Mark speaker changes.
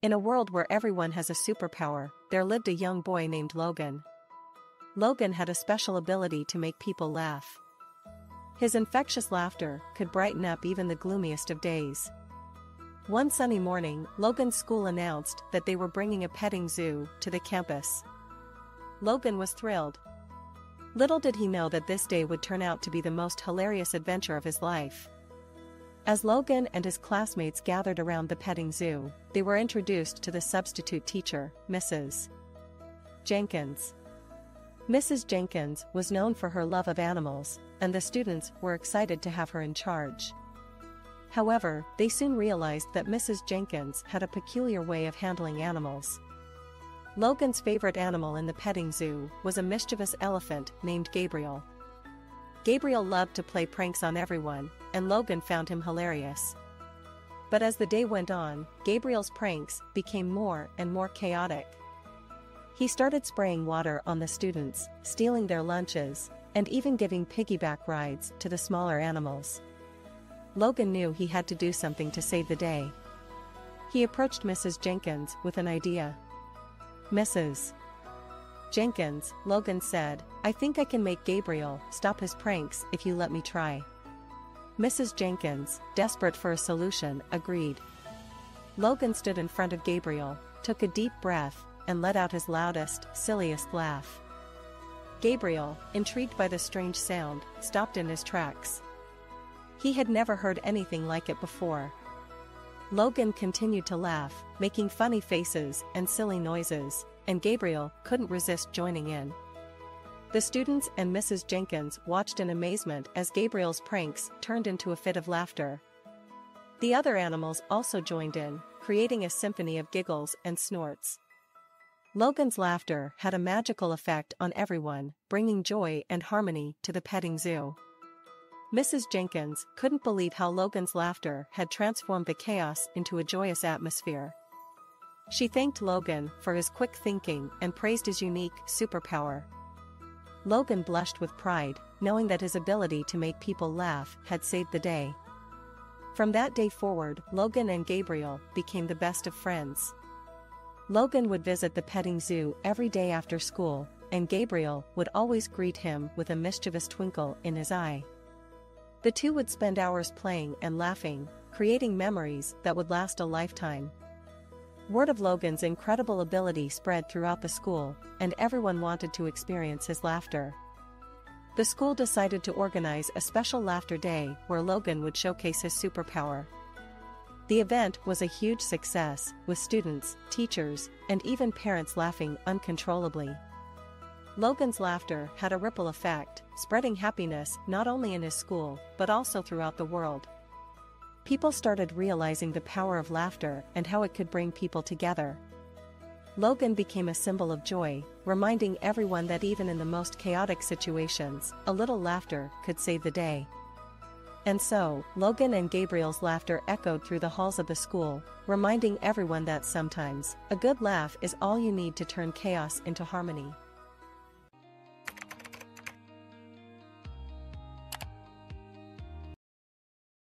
Speaker 1: In a world where everyone has a superpower, there lived a young boy named Logan. Logan had a special ability to make people laugh. His infectious laughter could brighten up even the gloomiest of days. One sunny morning, Logan's school announced that they were bringing a petting zoo to the campus. Logan was thrilled. Little did he know that this day would turn out to be the most hilarious adventure of his life. As Logan and his classmates gathered around the petting zoo, they were introduced to the substitute teacher, Mrs. Jenkins. Mrs. Jenkins was known for her love of animals, and the students were excited to have her in charge. However, they soon realized that Mrs. Jenkins had a peculiar way of handling animals. Logan's favorite animal in the petting zoo was a mischievous elephant named Gabriel. Gabriel loved to play pranks on everyone, and Logan found him hilarious. But as the day went on, Gabriel's pranks became more and more chaotic. He started spraying water on the students, stealing their lunches, and even giving piggyback rides to the smaller animals. Logan knew he had to do something to save the day. He approached Mrs. Jenkins with an idea. Mrs. Jenkins, Logan said, I think I can make Gabriel stop his pranks if you let me try. Mrs. Jenkins, desperate for a solution, agreed. Logan stood in front of Gabriel, took a deep breath, and let out his loudest, silliest laugh. Gabriel, intrigued by the strange sound, stopped in his tracks. He had never heard anything like it before. Logan continued to laugh, making funny faces and silly noises, and Gabriel couldn't resist joining in. The students and Mrs. Jenkins watched in amazement as Gabriel's pranks turned into a fit of laughter. The other animals also joined in, creating a symphony of giggles and snorts. Logan's laughter had a magical effect on everyone, bringing joy and harmony to the petting zoo. Mrs. Jenkins couldn't believe how Logan's laughter had transformed the chaos into a joyous atmosphere. She thanked Logan for his quick thinking and praised his unique superpower. Logan blushed with pride, knowing that his ability to make people laugh had saved the day. From that day forward, Logan and Gabriel became the best of friends. Logan would visit the petting zoo every day after school, and Gabriel would always greet him with a mischievous twinkle in his eye. The two would spend hours playing and laughing, creating memories that would last a lifetime. Word of Logan's incredible ability spread throughout the school, and everyone wanted to experience his laughter. The school decided to organize a special laughter day where Logan would showcase his superpower. The event was a huge success, with students, teachers, and even parents laughing uncontrollably. Logan's laughter had a ripple effect, spreading happiness not only in his school but also throughout the world people started realizing the power of laughter and how it could bring people together. Logan became a symbol of joy, reminding everyone that even in the most chaotic situations, a little laughter could save the day. And so, Logan and Gabriel's laughter echoed through the halls of the school, reminding everyone that sometimes, a good laugh is all you need to turn chaos into harmony.